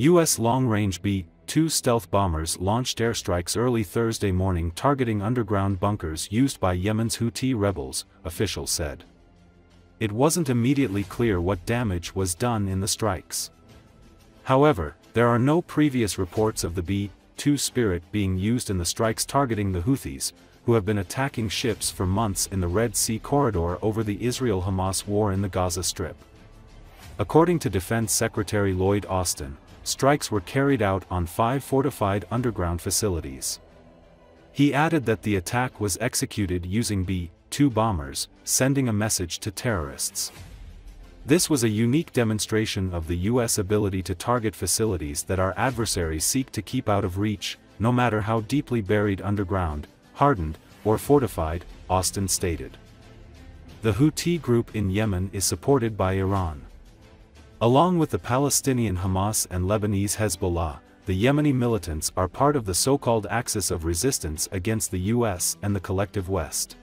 U.S. long-range B-2 stealth bombers launched airstrikes early Thursday morning targeting underground bunkers used by Yemen's Houthi rebels, officials said. It wasn't immediately clear what damage was done in the strikes. However, there are no previous reports of the B-2 Spirit being used in the strikes targeting the Houthis, who have been attacking ships for months in the Red Sea corridor over the Israel-Hamas war in the Gaza Strip. According to Defense Secretary Lloyd Austin, strikes were carried out on five fortified underground facilities. He added that the attack was executed using B-2 bombers, sending a message to terrorists. This was a unique demonstration of the U.S. ability to target facilities that our adversaries seek to keep out of reach, no matter how deeply buried underground, hardened, or fortified, Austin stated. The Houthi group in Yemen is supported by Iran. Along with the Palestinian Hamas and Lebanese Hezbollah, the Yemeni militants are part of the so-called axis of resistance against the US and the collective West.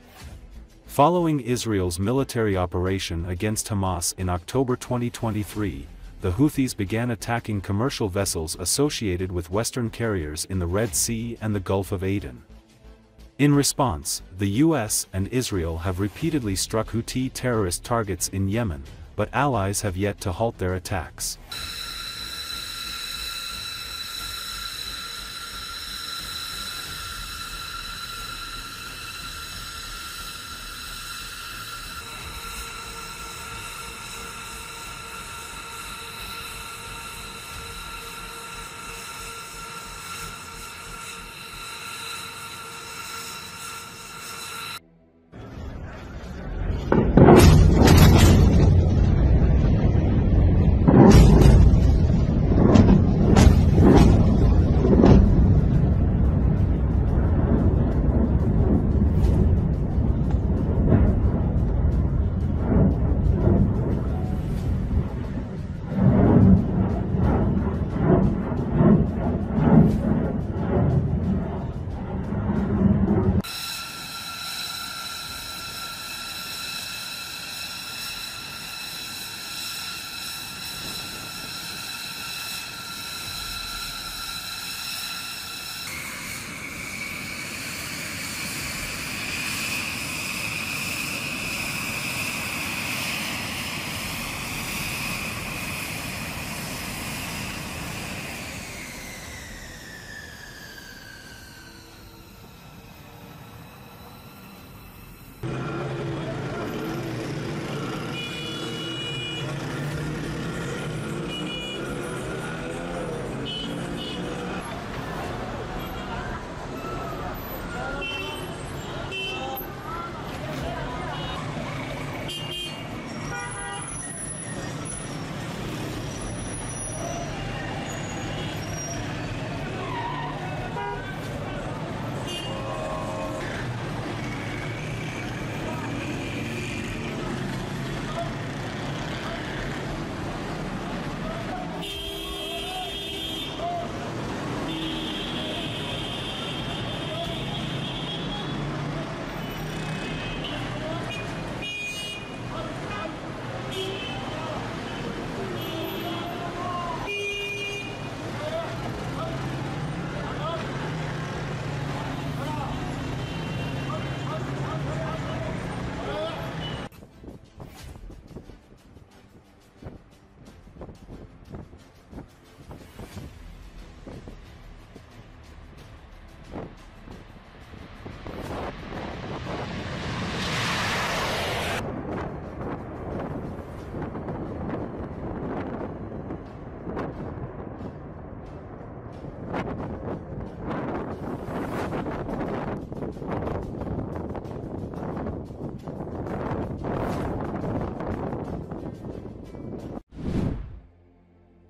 Following Israel's military operation against Hamas in October 2023, the Houthis began attacking commercial vessels associated with Western carriers in the Red Sea and the Gulf of Aden. In response, the US and Israel have repeatedly struck Houthi terrorist targets in Yemen, but allies have yet to halt their attacks.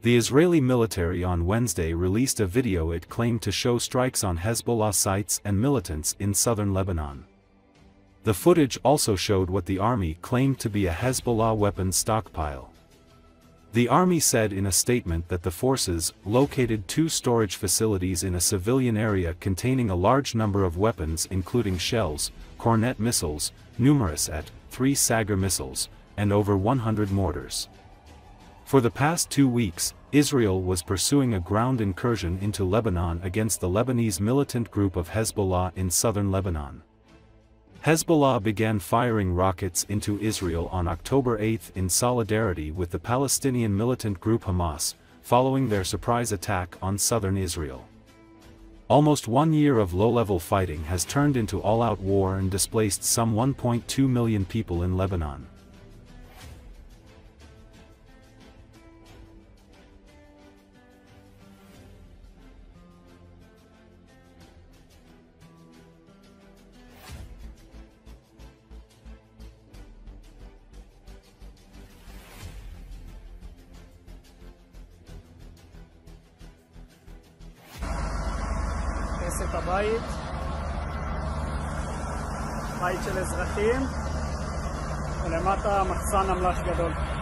The Israeli military on Wednesday released a video it claimed to show strikes on Hezbollah sites and militants in southern Lebanon. The footage also showed what the army claimed to be a Hezbollah weapons stockpile. The army said in a statement that the forces located two storage facilities in a civilian area containing a large number of weapons including shells, Kornet missiles, numerous at-3 Sagger missiles, and over 100 mortars. For the past two weeks, Israel was pursuing a ground incursion into Lebanon against the Lebanese militant group of Hezbollah in southern Lebanon. Hezbollah began firing rockets into Israel on October 8 in solidarity with the Palestinian militant group Hamas, following their surprise attack on southern Israel. Almost one year of low-level fighting has turned into all-out war and displaced some 1.2 million people in Lebanon. כנסת הבית, בית של אזרחים, ולמטה מחסן אמל"ש גדול.